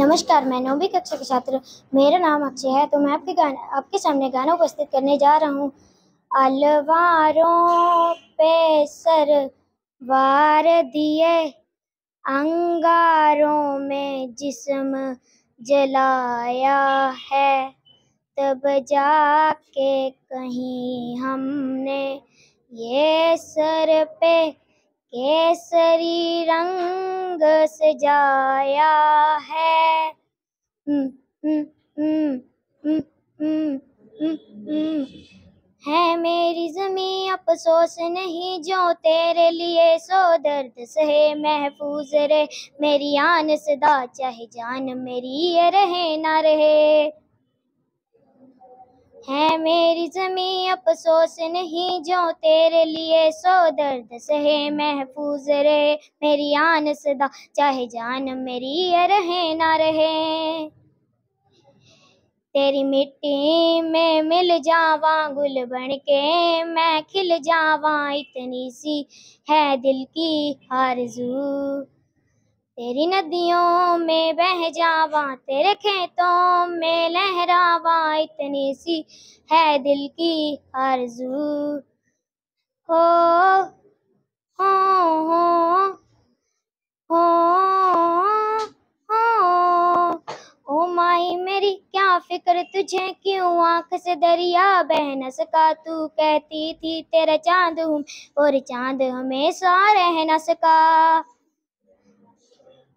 नमस्कार, मैं नौवीं कक्षा के छात्र मेरा नाम अक्षय है तो मैं आपके गाने, आपके सामने गाना उपस्थित करने जा रहा हूँ। अलवारों पे सर वार दिए, अंगारों में जिस्म जलाया है। तब जाके कहीं हमने ये सर पे केसरी रंग सजाया है। है मेरी जमी अफसोस नहीं जो तेरे लिए। सो दर्द सहे महफूज रहे, मेरी आन सदा चाहे जान मेरी ये रहे ना रहे। है मेरी जमी अफसोस नहीं जो तेरे लिए। सो दर्द सहे महफूज रहे मेरी आन सदा। चाहे जान मेरी ये रहे ना रहे। तेरी मिट्टी में मिल जावा, गुल बन के मैं खिल जावा। इतनी सी है दिल की आरज़ू। तेरी नदियों में बह जावा, तेरे खेतों में लहरावा, इतनी सी है दिल की आरज़ू। हो हो हो हो ओ माई मेरी, क्या फ़िक्र तुझे क्यों? आँख से दरिया बह न सका, तू कहती थी तेरा चाँद हूँ, और चाँद हमेशा रह न सका।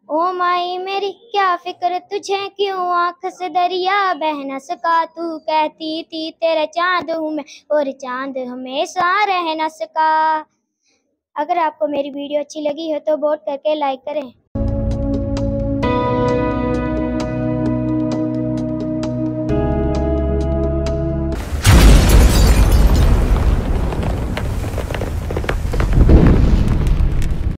ओ माई, मेरी क्या फ़िक्र? तुझे क्यों आँख से दरिया बह न सका? तू कहती थी, तेरा चाँद हूँ मैं और चाँद हमेशा रहना सका। अगर आपको मेरी वीडियो अच्छी लगी हो तो वोट करके लाइक करें।